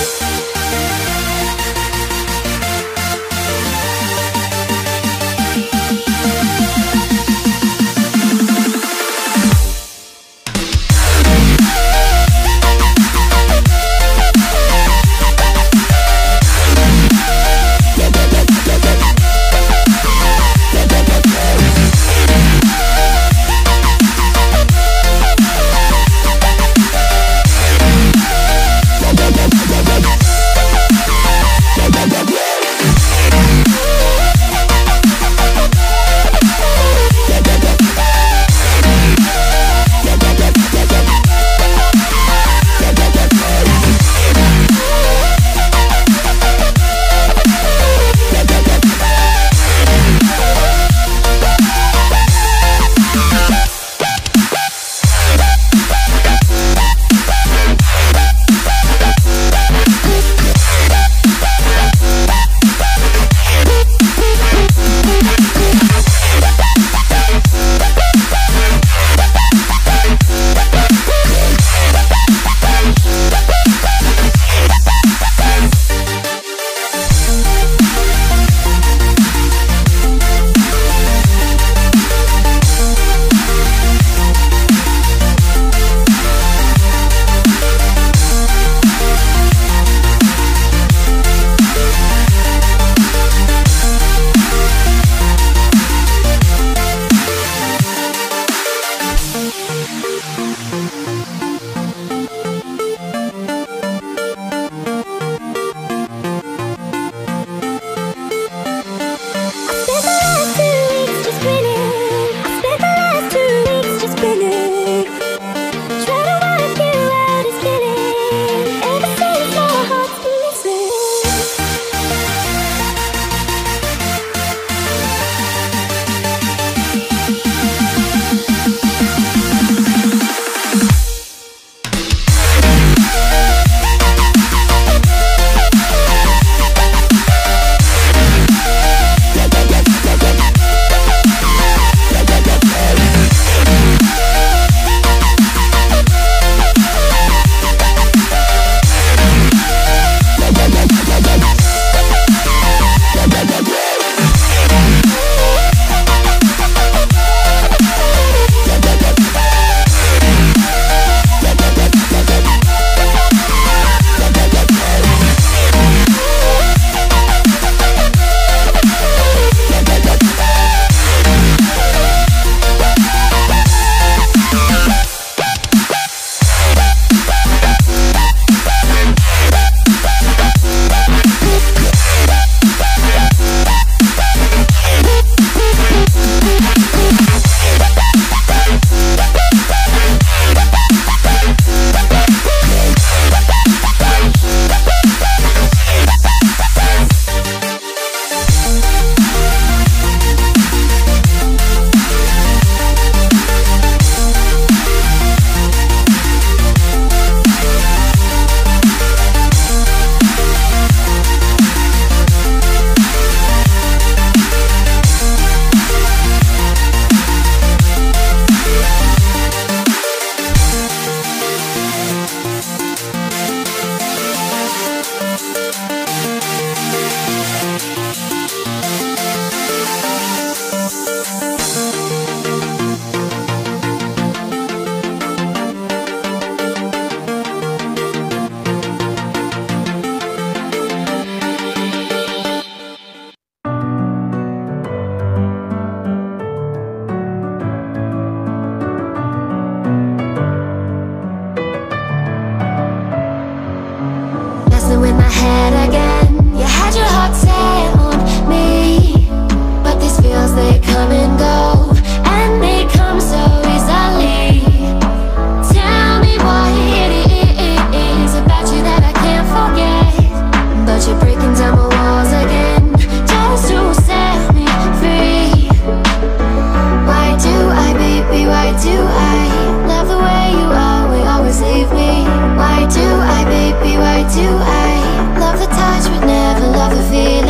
うん。do I love the touch but never love the feeling?